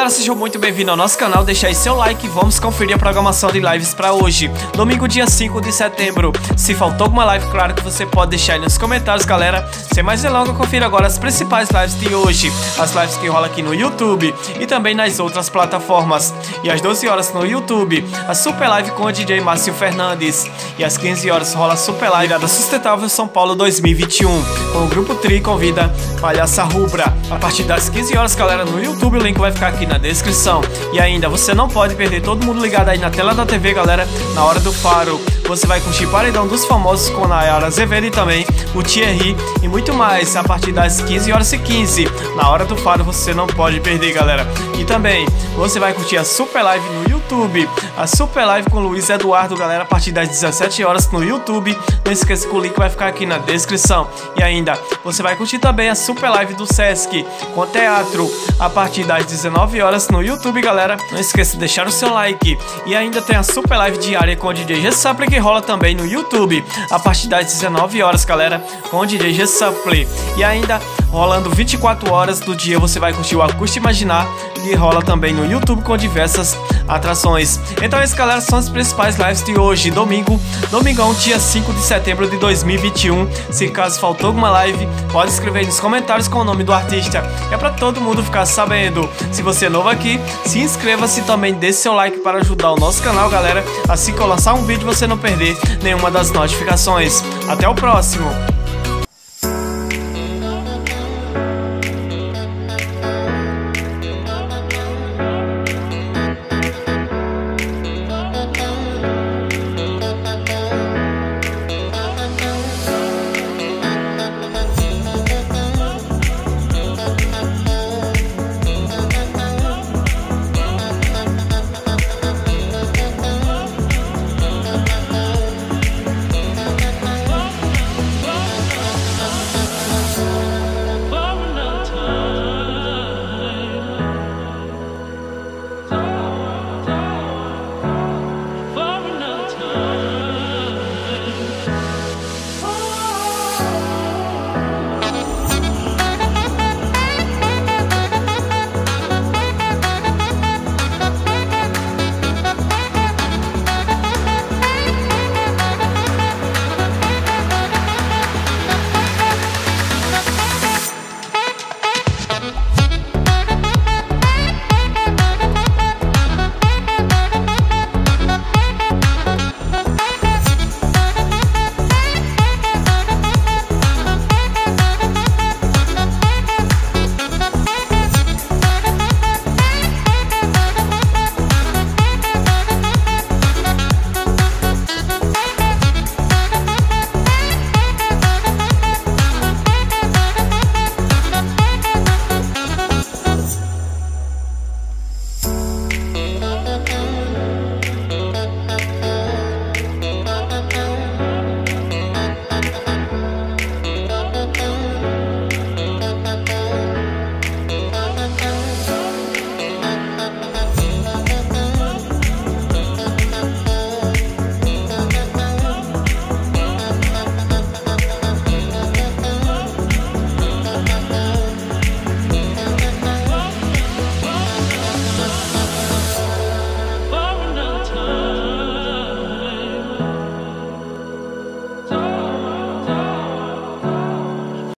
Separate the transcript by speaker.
Speaker 1: galera, sejam muito bem-vindos ao nosso canal, deixa aí seu like e vamos conferir a programação de lives pra hoje, domingo dia 5 de setembro. Se faltou alguma live, claro que você pode deixar aí nos comentários galera. Sem mais delongas, confira agora as principais lives de hoje, as lives que rolam aqui no YouTube e também nas outras plataformas. E às 12 horas no YouTube, a Super Live com o DJ Márcio Fernandes. E às 15 horas rola a Super Live da Sustentável São Paulo 2021, com o Grupo Tri convida Palhaça Rubra. A partir das 15 horas galera no YouTube, o link vai ficar aqui na descrição. E ainda, você não pode perder todo mundo ligado aí na tela da TV, galera, na hora do faro. Você vai curtir Paredão dos Famosos com Nayara Azevedo e também o Thierry e muito mais a partir das 15 horas e 15. Na hora do faro você não pode perder, galera. E também você vai curtir a Super Live no YouTube. A Super Live com Luiz Eduardo, galera, a partir das 17 horas no YouTube. Não esqueça que o link vai ficar aqui na descrição. E ainda, você vai curtir também a Super Live do Sesc com teatro a partir das 19 horas no YouTube, galera. Não esqueça de deixar o seu like. E ainda tem a Super Live diária com o DJ G Sapling rola também no YouTube a partir das 19 horas, galera, com o DJ G. E ainda rolando 24 horas do dia você vai curtir o Acústico Imaginar que rola também no YouTube com diversas atrações. Então esses galera são as principais lives de hoje, domingo, domingão, dia 5 de setembro de 2021. Se caso faltou alguma live, pode escrever nos comentários com o nome do artista. É para todo mundo ficar sabendo. Se você é novo aqui, se inscreva-se também, deixe seu like para ajudar o nosso canal, galera. Assim que eu lançar um vídeo, você não perder nenhuma das notificações. Até o próximo!